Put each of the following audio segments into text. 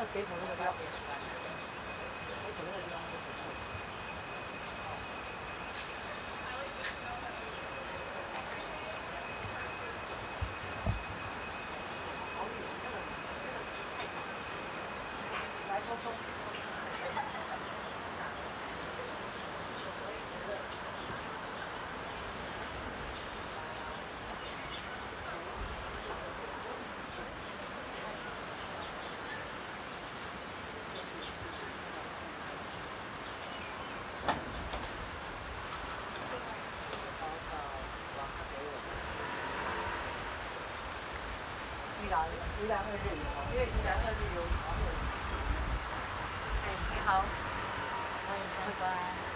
Gracias. 因为然后哎，你好，欢迎参观。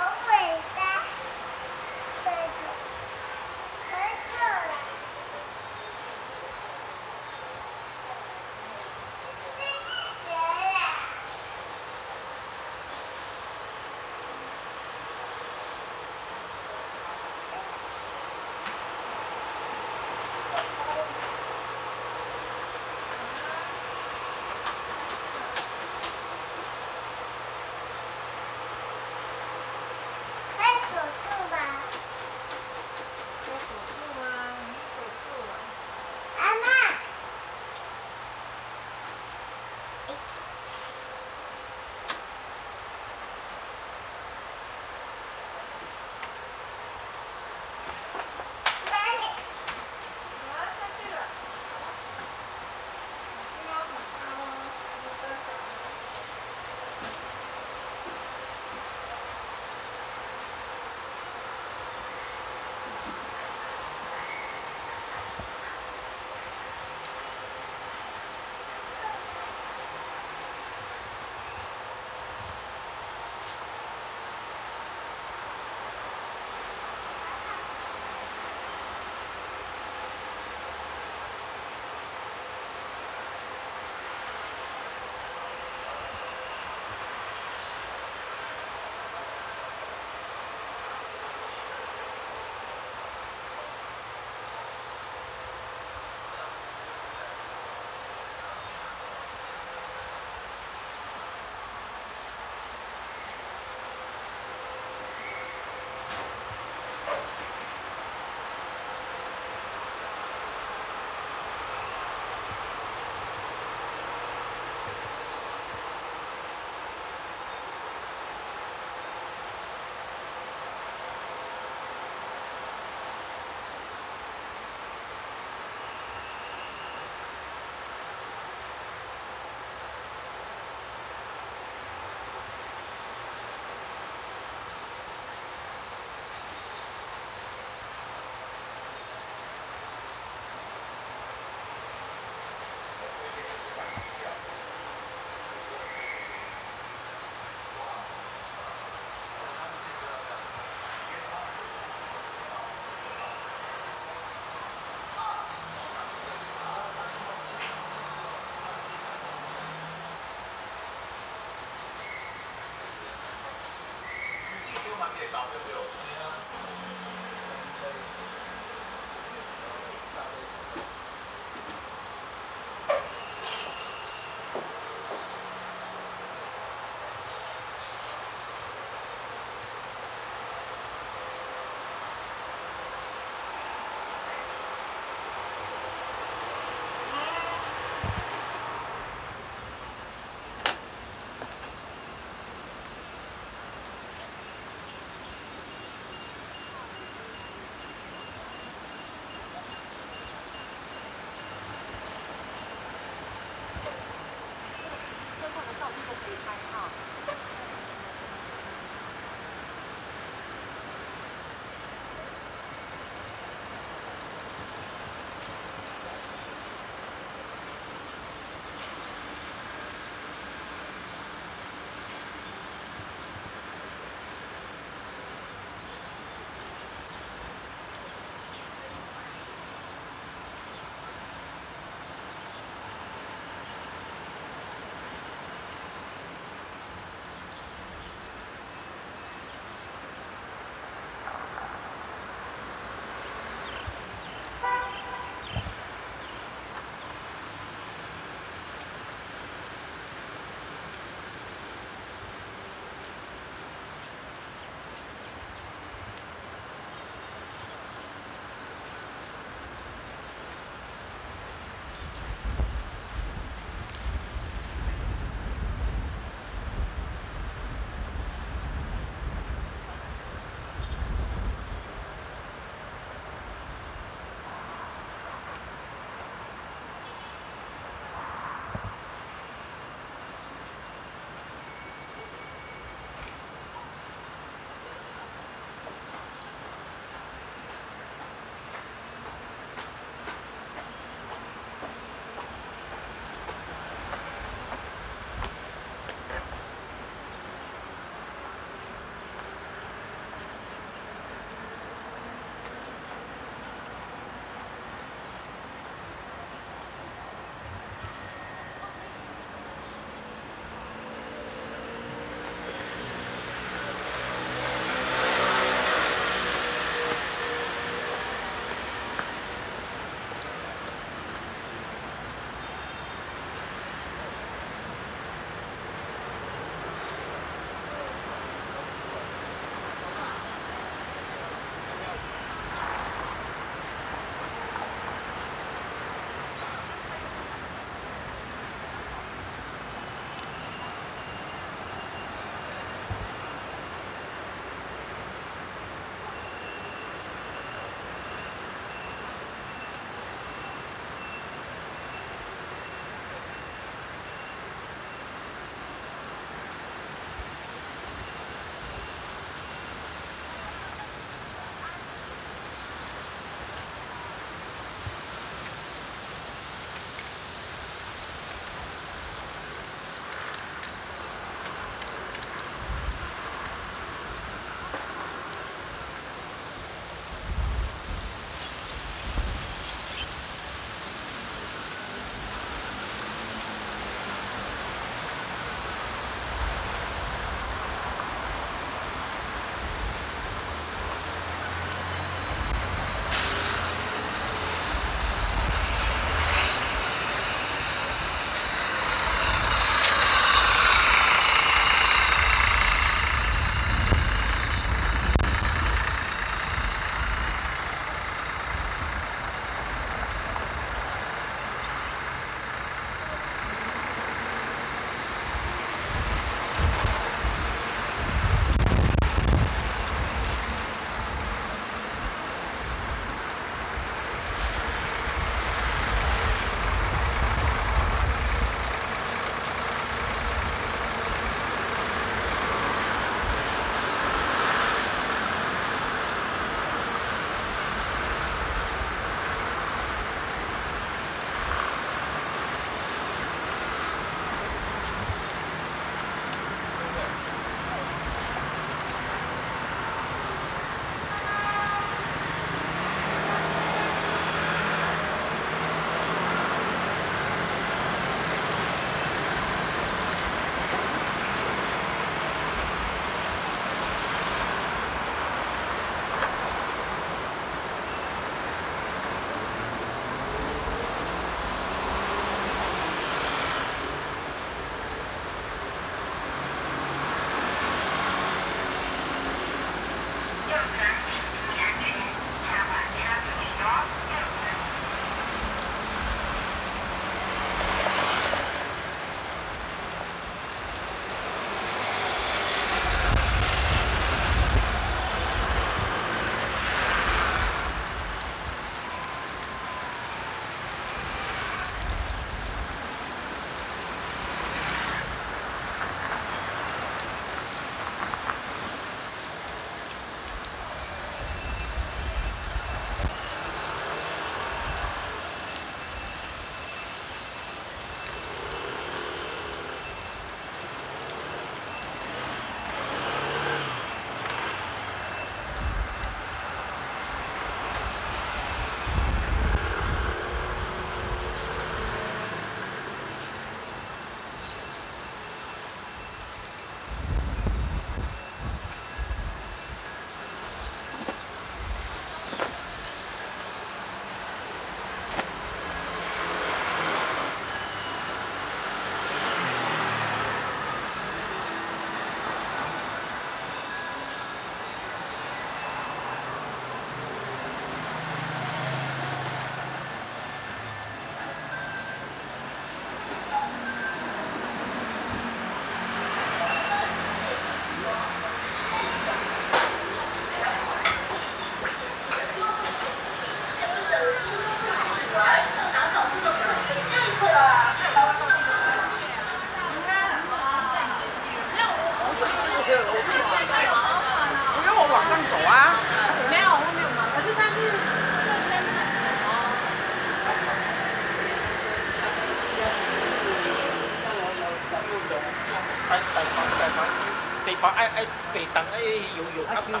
爱爱北糖，爱有有。啊，像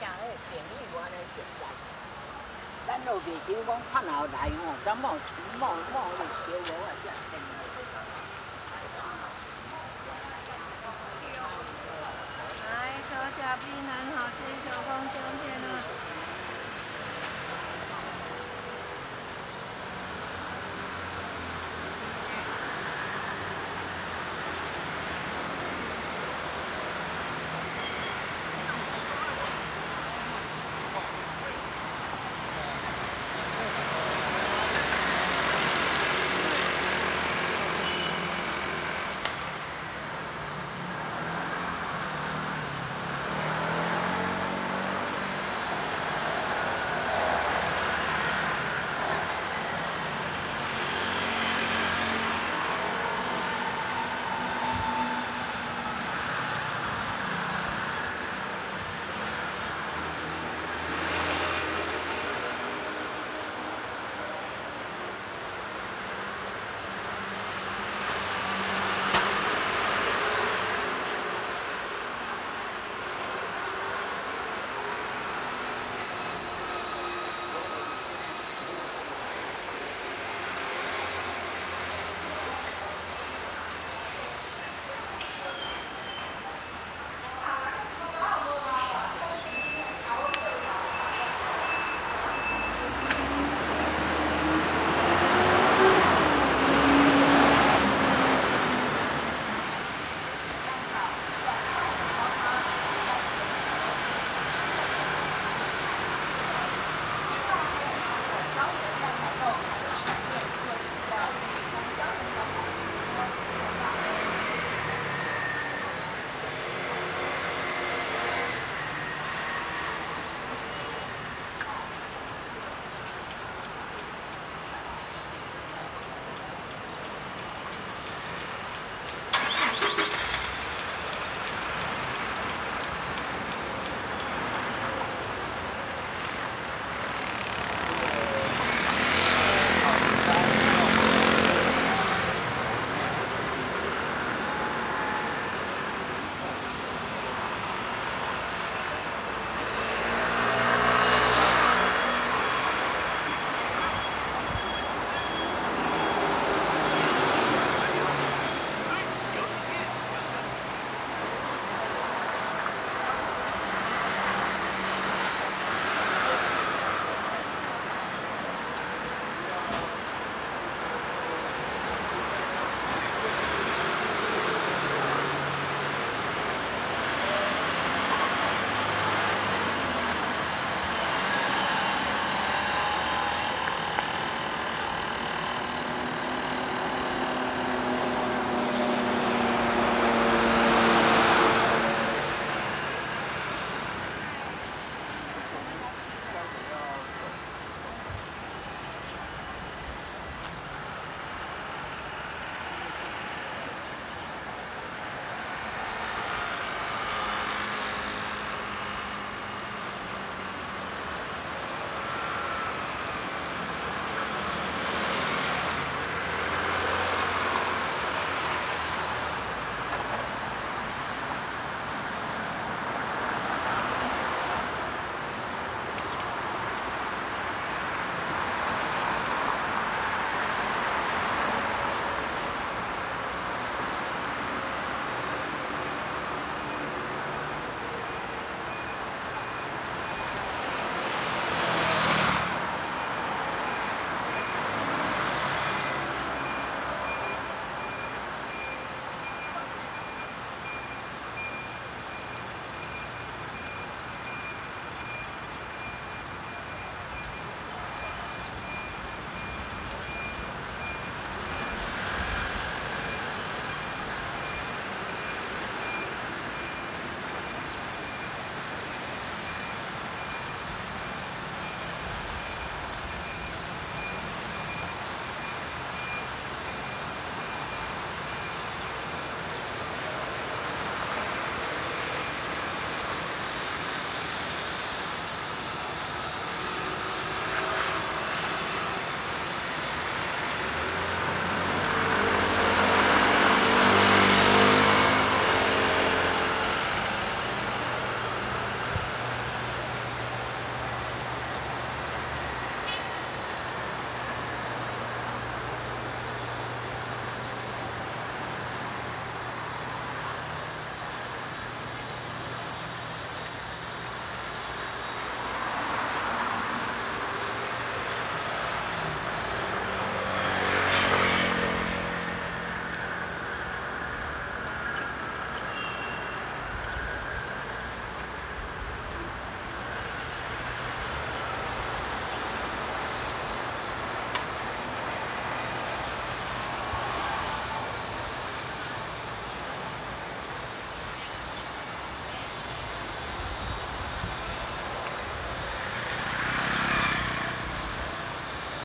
行迄电影院的熟悉。咱都袂少讲看后来吼，怎某某某咧小无啊，只电话。